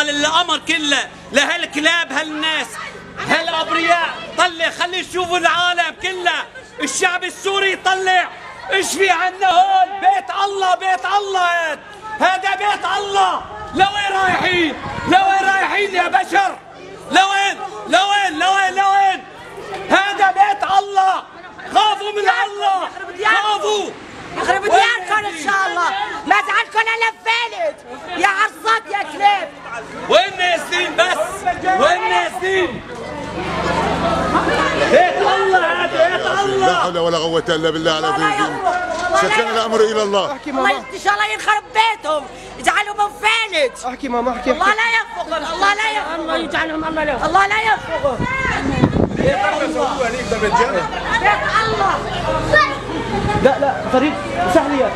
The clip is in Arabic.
فرصة للأمر كله لهالكلاب هالناس هالأبرياء. طلع خلي يشوفوا العالم كله. الشعب السوري يطلع إيش في عنا هون؟ بيت الله بيت الله. هاد هذا بيت الله. لوين رايحين؟ لوين رايحين يا بشر؟ لوين؟ لوين؟ لوين؟ لوين؟ هذا بيت الله. خافوا من الله. خافوا. يخرب دياركم إن شاء الله. ما زعلكم إلا بفالت يا كلاب نازلين بس. وين نازلين بيت الله هذا بيت لا الله حول ولا قوة إلا بالله على العظيم سكن الأمر إلى الله. الله ان شاء الله ينخرب بيتهم يجعلهم منفلت أحكي ماما أحكي الله لا ينفقهم الله لا ينفقهم الله يجعلهم الله لا الله لا ينفقهم بيت الله. لا لا فريد سهل يا.